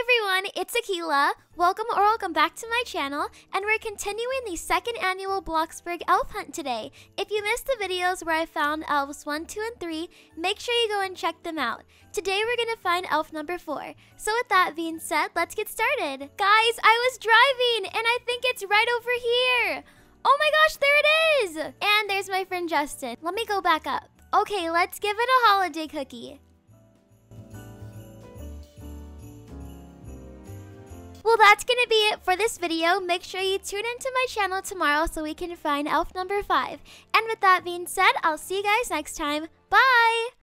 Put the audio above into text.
everyone, it's Akeila. Welcome or welcome back to my channel, and we're continuing the second annual Bloxburg Elf Hunt today. If you missed the videos where I found elves 1, 2, and 3, make sure you go and check them out. Today we're gonna find elf number 4. So with that being said, let's get started. Guys, I was driving, and I think it's right over here. Oh my gosh, there it is! And there's my friend Justin. Let me go back up. Okay, let's give it a holiday cookie. Well, that's going to be it for this video. Make sure you tune into my channel tomorrow so we can find elf number 5. And with that being said, I'll see you guys next time. Bye!